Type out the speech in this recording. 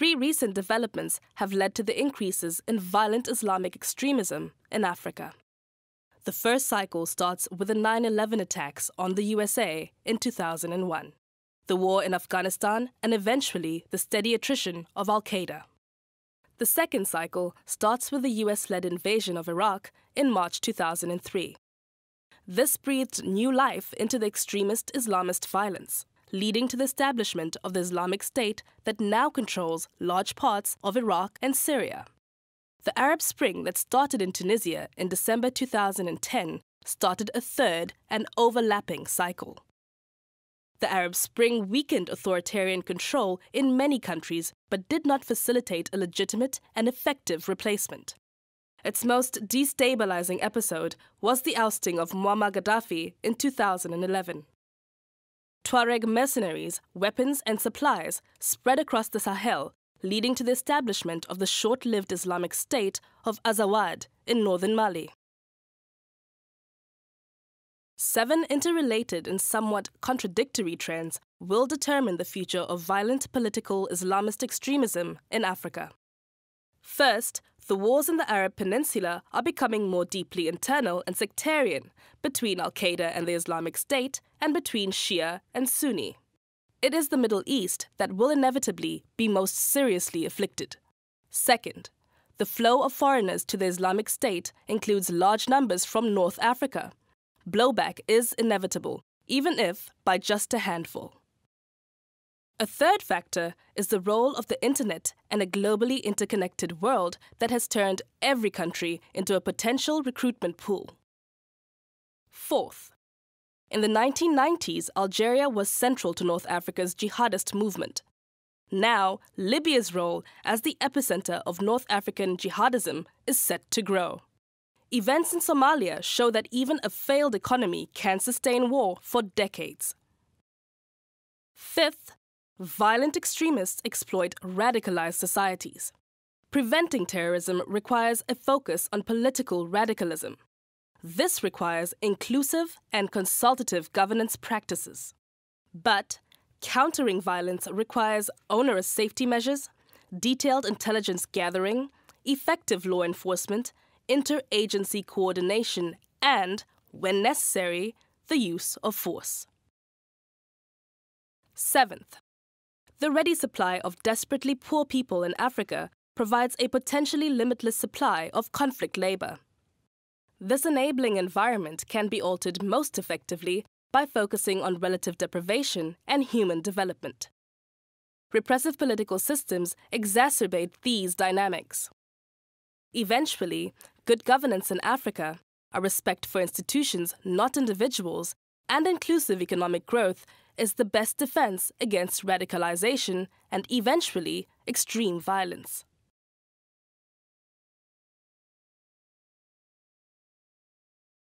Three recent developments have led to the increases in violent Islamic extremism in Africa. The first cycle starts with the 9 11 attacks on the USA in 2001, the war in Afghanistan, and eventually the steady attrition of Al Qaeda. The second cycle starts with the US led invasion of Iraq in March 2003. This breathed new life into the extremist Islamist violence, leading to the establishment of the Islamic State that now controls large parts of Iraq and Syria. The Arab Spring that started in Tunisia in December 2010 started a third and overlapping cycle. The Arab Spring weakened authoritarian control in many countries but did not facilitate a legitimate and effective replacement. Its most destabilizing episode was the ousting of Muammar Gaddafi in 2011. Tuareg mercenaries, weapons, and supplies spread across the Sahel, leading to the establishment of the short lived Islamic State of Azawad in northern Mali. Seven interrelated and somewhat contradictory trends will determine the future of violent political Islamist extremism in Africa. First, the wars in the Arab Peninsula are becoming more deeply internal and sectarian between Al Qaeda and the Islamic State and between Shia and Sunni. It is the Middle East that will inevitably be most seriously afflicted. Second, the flow of foreigners to the Islamic State includes large numbers from North Africa. Blowback is inevitable, even if by just a handful. A third factor is the role of the internet and a globally interconnected world that has turned every country into a potential recruitment pool. Fourth, in the 1990s, Algeria was central to North Africa's jihadist movement. Now, Libya's role as the epicenter of North African jihadism is set to grow. Events in Somalia show that even a failed economy can sustain war for decades. Fifth, violent extremists exploit radicalized societies. Preventing terrorism requires a focus on political radicalism. This requires inclusive and consultative governance practices. But countering violence requires onerous safety measures, detailed intelligence gathering, effective law enforcement, interagency coordination, and, when necessary, the use of force. Seventh, the ready supply of desperately poor people in Africa provides a potentially limitless supply of conflict labor. This enabling environment can be altered most effectively by focusing on relative deprivation and human development. Repressive political systems exacerbate these dynamics. Eventually, good governance in Africa, a respect for institutions, not individuals, and inclusive economic growth is the best defense against radicalization and eventually extreme violence.